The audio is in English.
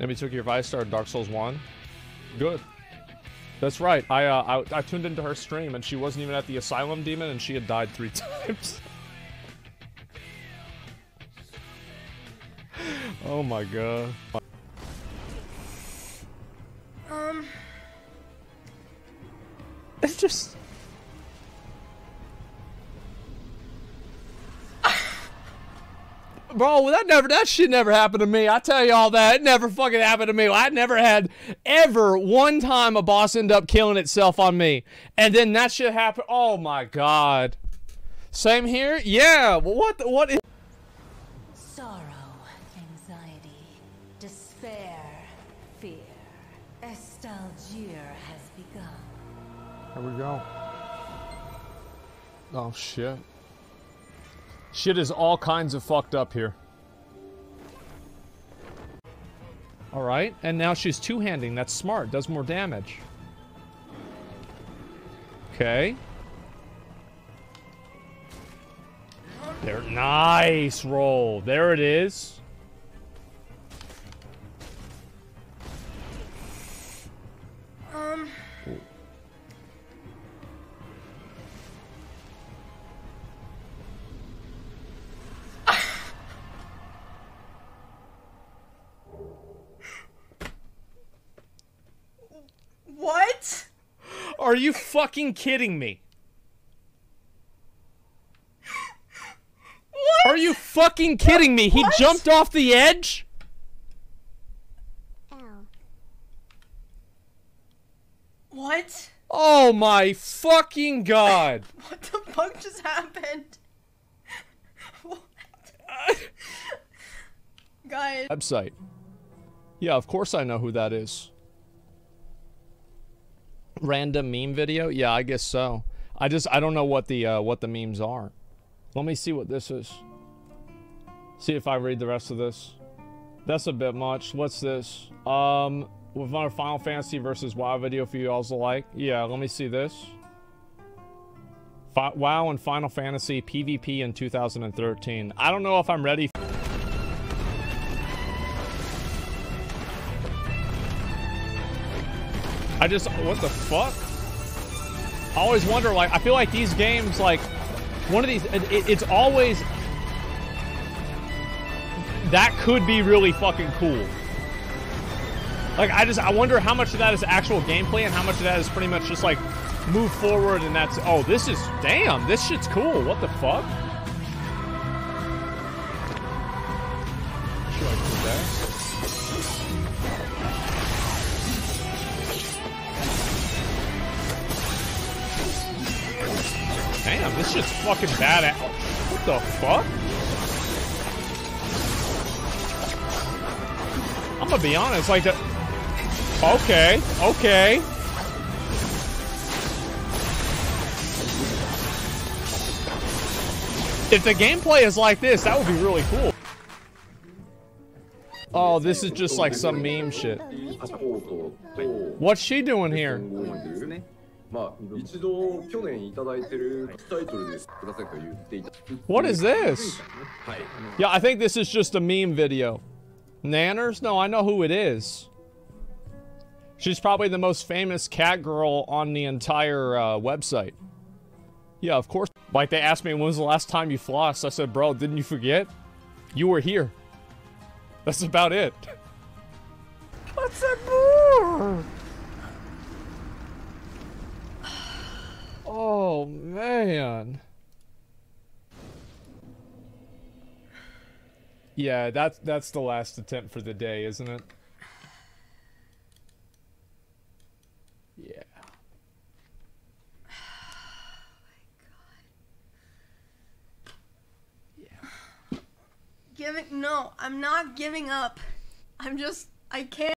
Emiru took your advice, started Dark Souls 1. Good. That's right. I, uh, I I tuned into her stream and she wasn't even at the asylum demon and she had died three times. oh my god. Um, It's just Bro, that never that shit never happened to me. I tell you all that. It never fucking happened to me. I never had ever one time a boss end up killing itself on me. And then that shit happened. Oh my god. Same here? Yeah. What the, what is Sorrow, anxiety, despair, fear. Estalgir has begun. Here we go. Oh shit. Shit is all kinds of fucked up here. Alright, and now she's two-handing. That's smart. Does more damage. Okay. There. Nice roll. There it is. What? Are you fucking kidding me? What? Are you fucking kidding me? He What? jumped off the edge? What? Oh my fucking god. What the fuck just happened? What? Guys, Website. Yeah, of course I know who that is. Random meme video? Yeah, I guess so. I just I don't know what the uh, what the memes are. Let me see what this is. See if I read the rest of this. That's a bit much. What's this? Um, with our Final Fantasy versus WoW video for you also like. Yeah, let me see this. WoW and Final Fantasy PvP in 2013. I don't know if I'm ready. I just, what the fuck? I always wonder, like, I feel like these games, like, one of these, it, it's always, that could be really fucking cool. Like, I just, I wonder how much of that is actual gameplay and how much of that is pretty much just, like, move forward and that's, oh, this is, damn, this shit's cool. What the fuck? Should I do that? Damn, this shit's fucking badass. What the fuck? I'm gonna be honest, like that. Okay, okay. If the gameplay is like this, that would be really cool. Oh, this is just like some meme shit. What's she doing here? 今後ですね。まあ一度去年いただいてるタイトルですくださいと言っていた。 What is this? はい。 Yeah, I think this is just a meme video. Nanners? No, I know who it is. She's probably the most famous cat girl on the entire uh, website. Yeah, of course. Like, they asked me, when was the last time you flossed? I said, bro, didn't you forget? You were here. That's about it. What's that Oh, man. Yeah, that's that's the last attempt for the day, isn't it? Yeah. God. Yeah. Giving, no, I'm not giving up. I'm just, I can't.